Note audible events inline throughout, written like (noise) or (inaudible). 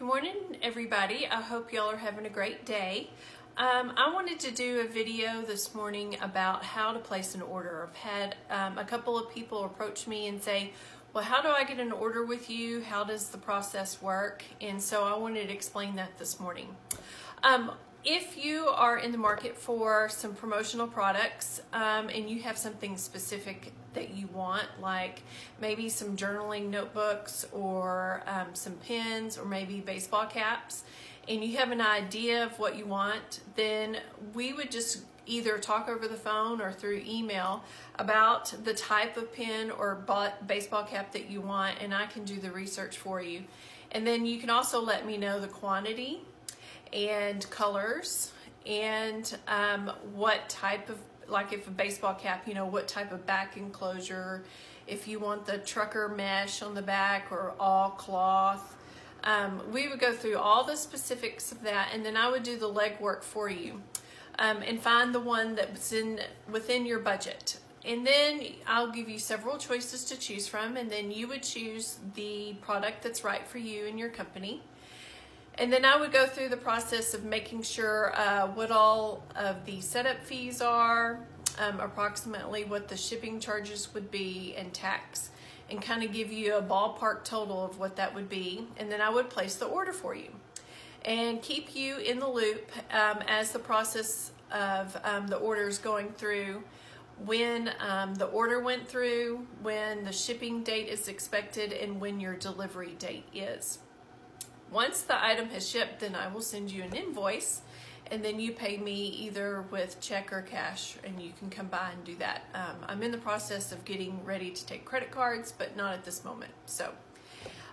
Good morning, everybody. I hope y'all are having a great day. Um, I wanted to do a video this morning about how to place an order. I've had um, a couple of people approach me and say, well, how do I get an order with you? How does the process work? And so I wanted to explain that this morning. Um, if you are in the market for some promotional products um, and you have something specific that you want, like maybe some journaling notebooks or um, some pens or maybe baseball caps, and you have an idea of what you want, then we would just either talk over the phone or through email about the type of pen or baseball cap that you want, and I can do the research for you. And then you can also let me know the quantity and colors and um, what type of like if a baseball cap you know what type of back enclosure if you want the trucker mesh on the back or all cloth. Um, we would go through all the specifics of that and then I would do the legwork for you um, and find the one that's in within your budget. And then I'll give you several choices to choose from and then you would choose the product that's right for you and your company and then I would go through the process of making sure uh, what all of the setup fees are, um, approximately what the shipping charges would be and tax, and kind of give you a ballpark total of what that would be. And then I would place the order for you and keep you in the loop um, as the process of um, the orders going through when um, the order went through, when the shipping date is expected, and when your delivery date is. Once the item has shipped, then I will send you an invoice and then you pay me either with check or cash and you can come by and do that. Um, I'm in the process of getting ready to take credit cards, but not at this moment. So,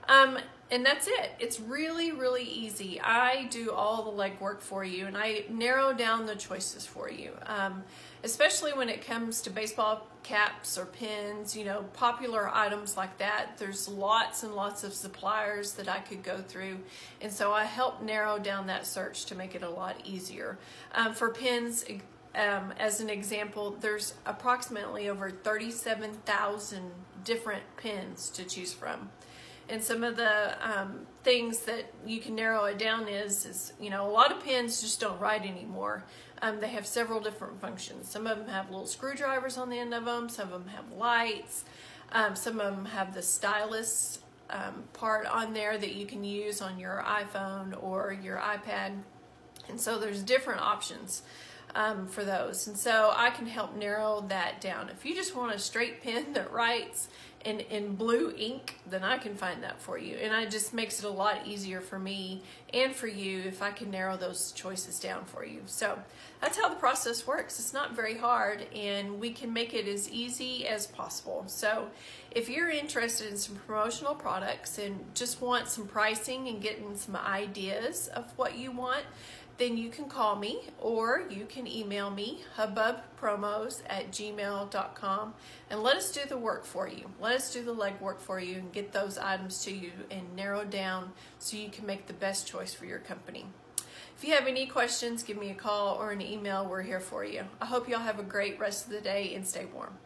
um, and that's it. It's really, really easy. I do all the legwork for you and I narrow down the choices for you. Um, especially when it comes to baseball caps or pins, you know, popular items like that. There's lots and lots of suppliers that I could go through. And so I help narrow down that search to make it a lot easier. Um, for pins, um, as an example, there's approximately over 37,000 different pins to choose from. And some of the um, things that you can narrow it down is, is, you know, a lot of pins just don't write anymore. Um, they have several different functions. Some of them have little screwdrivers on the end of them. Some of them have lights. Um, some of them have the stylus um, part on there that you can use on your iPhone or your iPad. And so there's different options um, for those. And so I can help narrow that down. If you just want a straight pen (laughs) that writes in, in blue ink, then I can find that for you. And it just makes it a lot easier for me and for you if I can narrow those choices down for you. So that's how the process works. It's not very hard and we can make it as easy as possible. So if you're interested in some promotional products and just want some pricing and getting some ideas of what you want, then you can call me or you can email me hubbubpromos at gmail.com and let us do the work for you. Let us do the legwork for you and get those items to you and narrow down so you can make the best choice for your company. If you have any questions, give me a call or an email. We're here for you. I hope y'all have a great rest of the day and stay warm.